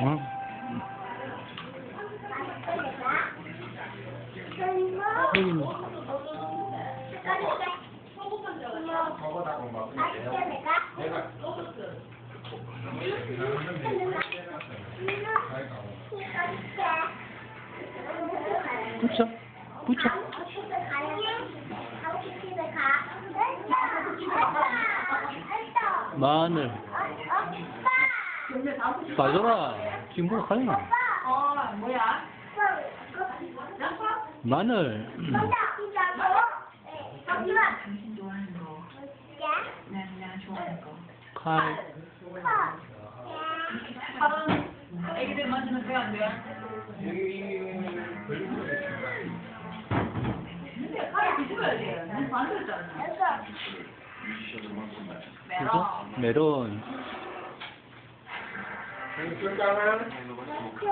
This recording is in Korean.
응? 붙여. 붙여. 마늘. 빠져라. 지금 뭐야? 양파? 마늘. 칼. 밥은 애기들 만지면 돼, 안 돼? 근데 칼을 뒤집어야 돼. 난 만들었잖아. 메론. Thank you.